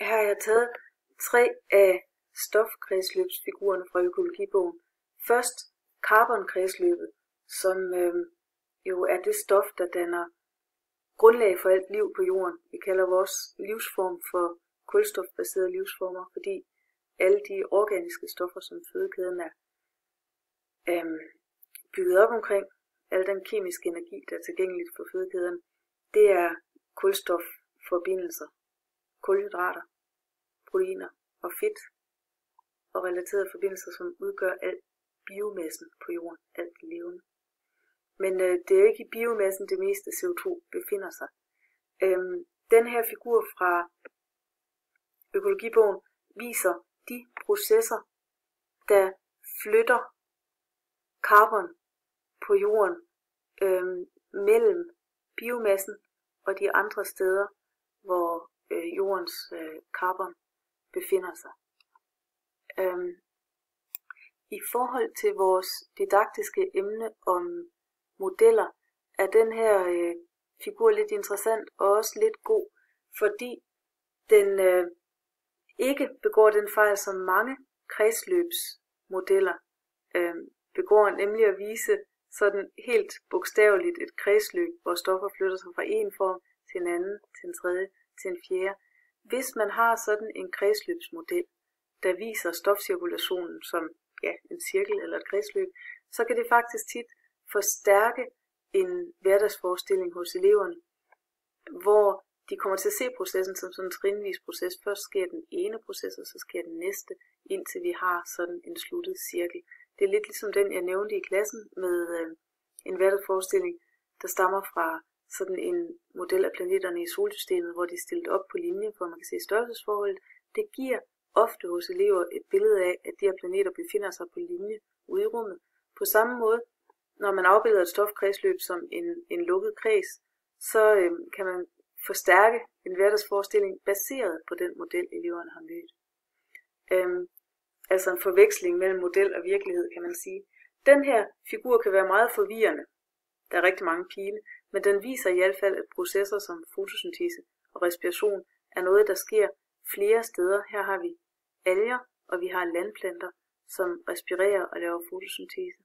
Her har jeg taget tre af stofkredsløbsfigurerne fra økologibogen. Først carbonkredsløbet, som øh, jo er det stof, der danner grundlag for alt liv på jorden. Vi kalder vores livsform for kulstofbaserede livsformer, fordi alle de organiske stoffer, som fødekæden er øh, bygget op omkring, al den kemiske energi, der er tilgængeligt for fødekæden, det er kulstofforbindelser, kulhydrater, proteiner og fedt og relaterede forbindelser, som udgør al biomassen på jorden, alt det levende. Men øh, det er jo ikke i biomassen, det meste CO2 befinder sig. Øhm, den her figur fra økologibogen viser de processer, der flytter carbon på jorden øhm, mellem biomassen og de andre steder, hvor øh, jordens øh, carbon befinder sig. Øhm, I forhold til vores didaktiske emne om modeller, er den her øh, figur lidt interessant og også lidt god, fordi den øh, ikke begår den fejl, som mange kredsløbsmodeller øh, begår, nemlig at vise sådan helt bogstaveligt et kredsløb, hvor stoffer flytter sig fra en form til en anden, til en tredje, til en fjerde. Hvis man har sådan en kredsløbsmodel, der viser stofcirkulationen som ja, en cirkel eller et kredsløb, så kan det faktisk tit forstærke en hverdagsforestilling hos eleverne, hvor de kommer til at se processen som sådan en trinvis proces. Først sker den ene proces, og så sker den næste, indtil vi har sådan en sluttet cirkel. Det er lidt ligesom den, jeg nævnte i klassen med øh, en hverdagsforestilling, der stammer fra sådan en model af planeterne i solsystemet, hvor de er stillet op på linje, hvor man kan se størrelsesforholdet. Det giver ofte hos elever et billede af, at de her planeter befinder sig på linje ude i rummet. På samme måde, når man afbilder et stofkredsløb som en, en lukket kreds, så øh, kan man forstærke en hverdagsforestilling baseret på den model, eleverne har mødt. Øhm, altså en forveksling mellem model og virkelighed, kan man sige. Den her figur kan være meget forvirrende. Der er rigtig mange pile, men den viser i hvert fald, at processer som fotosyntese og respiration er noget, der sker flere steder. Her har vi alger, og vi har landplanter, som respirerer og laver fotosyntese.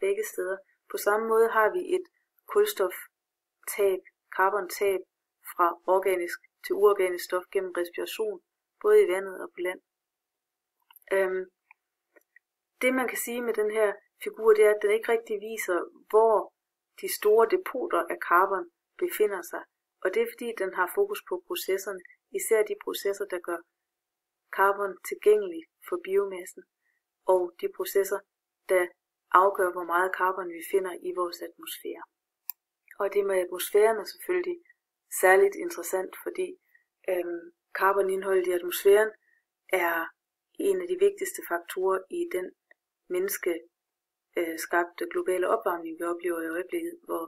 Begge steder. På samme måde har vi et kulstoftab, karbontab fra organisk til uorganisk stof gennem respiration, både i vandet og på land. Øhm, det man kan sige med den her figur, det er, at den ikke rigtig viser, hvor de store depoter af carbon befinder sig. Og det er fordi, den har fokus på processerne, især de processer, der gør carbon tilgængelig for biomassen, og de processer, der afgør, hvor meget carbon vi finder i vores atmosfære. Og det med atmosfæren er selvfølgelig særligt interessant, fordi øhm, carbonindholdet i atmosfæren er en af de vigtigste faktorer i den menneske Øh, skabte globale opvarmning, vi oplever i øjeblikket, hvor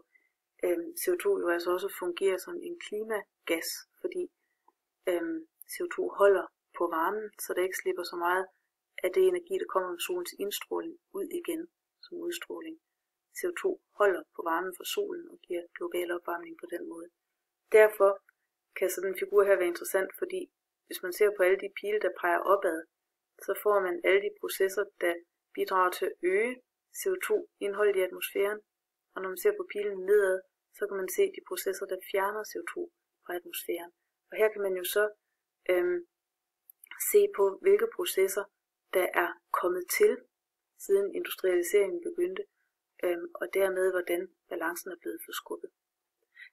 øh, CO2 jo altså også fungerer som en klimagas, fordi øh, CO2 holder på varmen, så det ikke slipper så meget af det energi, der kommer fra solens indstråling, ud igen som udstråling. CO2 holder på varmen fra solen og giver global opvarmning på den måde. Derfor kan sådan en figur her være interessant, fordi hvis man ser på alle de pile, der peger opad, så får man alle de processer, der bidrager til at øge CO2-indholdet i atmosfæren. Og når man ser på pilen nedad, så kan man se de processer, der fjerner CO2 fra atmosfæren. Og her kan man jo så øhm, se på, hvilke processer, der er kommet til, siden industrialiseringen begyndte, øhm, og dermed, hvordan balancen er blevet forskubbet.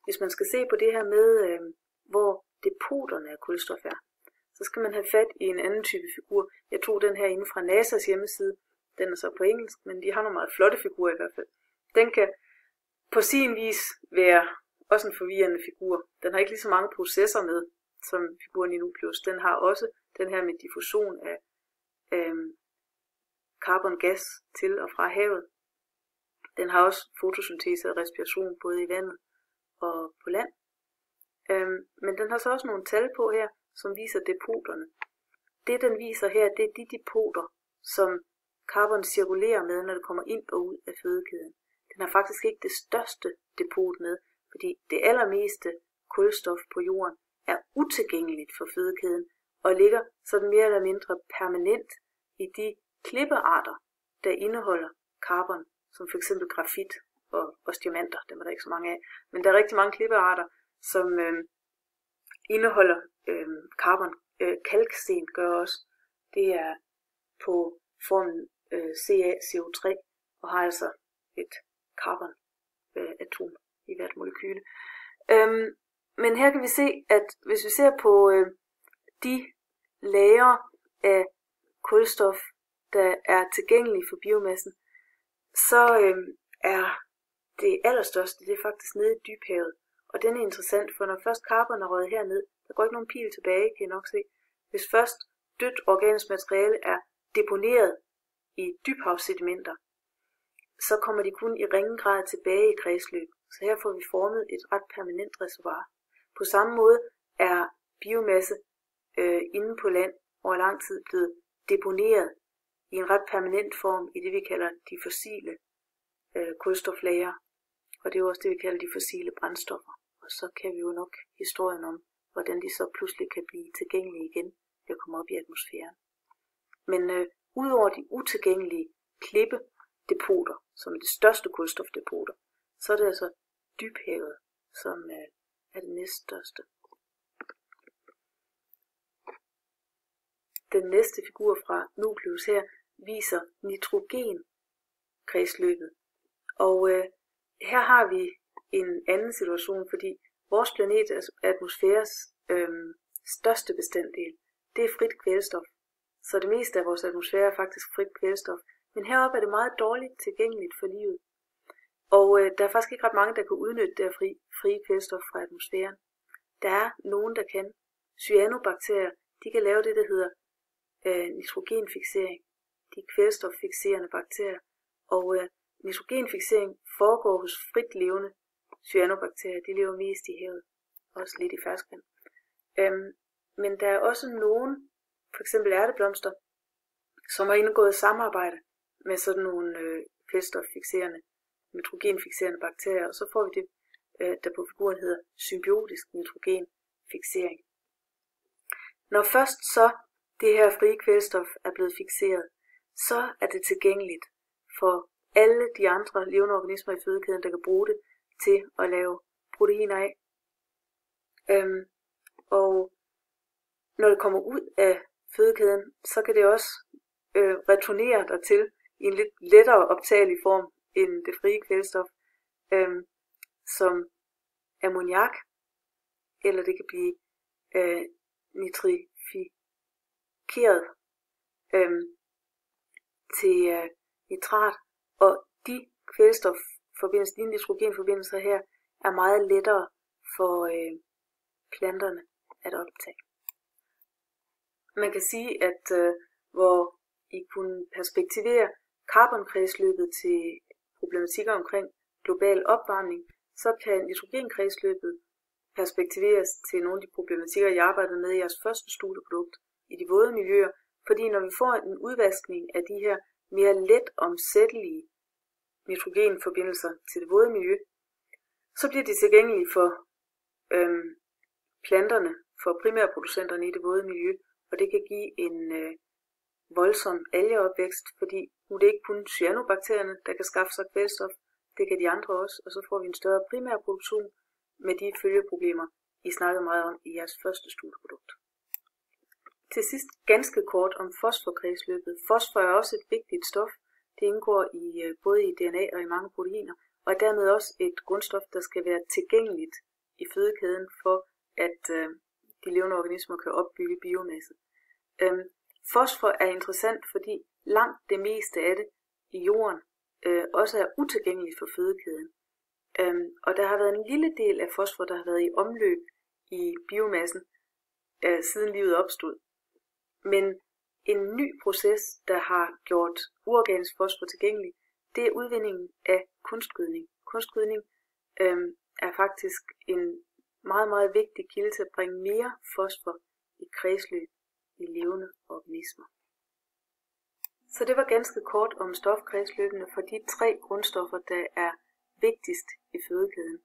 Hvis man skal se på det her med, øhm, hvor depoterne af kulstof er, så skal man have fat i en anden type figur. Jeg tog den her inde fra NASA's hjemmeside. Den er så på engelsk, men de har nogle meget flotte figurer i hvert fald. Den kan på sin vis være også en forvirrende figur. Den har ikke lige så mange processer med, som figuren i Nucleus. Den har også den her med diffusion af øhm, carbongas til og fra havet. Den har også fotosyntese og respiration både i vandet og på land. Øhm, men den har så også nogle tal på her, som viser depoterne. Det den viser her, det er de depoter, som carbon cirkulerer med, når det kommer ind og ud af fødekæden. Den har faktisk ikke det største depot med, fordi det allermeste kulstof på jorden er utilgængeligt for fødekæden, og ligger sådan mere eller mindre permanent i de klippearter, der indeholder carbon, som f.eks. grafit og, og diamanter, dem er der ikke så mange af, men der er rigtig mange klippearter, som øh, indeholder øh, carbon. Øh, kalksten gør også, det er på formen øh, CaCO3 og har altså et carbon øh, atom i hvert molekyle. Øhm, men her kan vi se, at hvis vi ser på øh, de lager af kulstof, der er tilgængelige for biomassen, så øh, er det allerstørste, det er faktisk nede i dybhavet. Og den er interessant, for når først carbon er røget herned, der går ikke nogen pil tilbage, kan I nok se. Hvis først dødt organisk materiale er deponeret i dybhavssedimenter, så kommer de kun i ringe grad tilbage i kredsløb. Så her får vi formet et ret permanent reservoir. På samme måde er biomasse øh, inde på land over lang tid blevet deponeret i en ret permanent form i det, vi kalder de fossile øh, kulstoflager. Og det er også det, vi kalder de fossile brændstoffer. Og så kan vi jo nok historien om, hvordan de så pludselig kan blive tilgængelige igen ved at komme op i atmosfæren. Men øh, udover de utilgængelige klippedepoter, som er det største kulstofdepoter, så er det altså dybhavet, som øh, er det næststørste. Den næste figur fra Nukleus her viser nitrogenkredsløbet. Og øh, her har vi en anden situation, fordi vores planet atmosfæres øh, største bestanddel, det er frit kvælstof. Så det meste af vores atmosfære er faktisk frit kvælstof. Men heroppe er det meget dårligt tilgængeligt for livet. Og øh, der er faktisk ikke ret mange, der kan udnytte det fri, frie kvælstof fra atmosfæren. Der er nogen, der kan. Cyanobakterier, de kan lave det, der hedder øh, nitrogenfixering. De er kvælstoffixerende bakterier. Og øh, nitrogenfixering foregår hos frit levende cyanobakterier. De lever mest i havet. Også lidt i ferskvand. Øhm, men der er også nogen, for eksempel ærteblomster, som har indgået samarbejde med sådan nogle øh, kvælstoffixerende, nitrogenfixerende bakterier, og så får vi det, øh, der på figuren hedder symbiotisk nitrogenfixering. Når først så det her frie kvælstof er blevet fixeret, så er det tilgængeligt for alle de andre levende organismer i fødekæden, der kan bruge det til at lave proteiner af. Øhm, og når det kommer ud af fødekæden, så kan det også øh, returnere dig til i en lidt lettere optagelig form end det frie kvælstof, øh, som ammoniak, eller det kan blive øh, nitrifikeret øh, til øh, nitrat, og de kvælstofforbindelser, de nitrogenforbindelser her, er meget lettere for øh, planterne at optage. Man kan sige, at øh, hvor I kunne perspektivere carbonkredsløbet til problematikker omkring global opvarmning, så kan nitrogenkredsløbet perspektiveres til nogle af de problematikker, I arbejdede med i jeres første studieprodukt i de våde miljøer, fordi når vi får en udvaskning af de her mere let omsættelige nitrogenforbindelser til det våde miljø, så bliver de tilgængelige for øhm, planterne, for primærproducenterne i det våde miljø, og det kan give en øh, voldsom algeopvækst, fordi nu er det ikke kun cyanobakterierne, der kan skaffe sig kvælstof, det kan de andre også, og så får vi en større primærproduktion med de følgeproblemer, I snakkede meget om i jeres første studieprodukt. Til sidst ganske kort om fosforkredsløbet. Fosfor er også et vigtigt stof. Det indgår i øh, både i DNA og i mange proteiner, og er dermed også et grundstof, der skal være tilgængeligt i fødekæden for, at øh, de levende organismer kan opbygge biomasse. Øhm, fosfor er interessant, fordi langt det meste af det i jorden øh, også er utilgængeligt for fødekæden. Øhm, og der har været en lille del af fosfor, der har været i omløb i biomassen, øh, siden livet opstod. Men en ny proces, der har gjort uorganisk fosfor tilgængelig, det er udvindingen af kunstgødning. Kunstgødning øh, er faktisk en meget, meget vigtig kilde til at bringe mere fosfor i kredsløb i levende organismer. Så det var ganske kort om stofkredsløbene for de tre grundstoffer, der er vigtigst i fødekæden.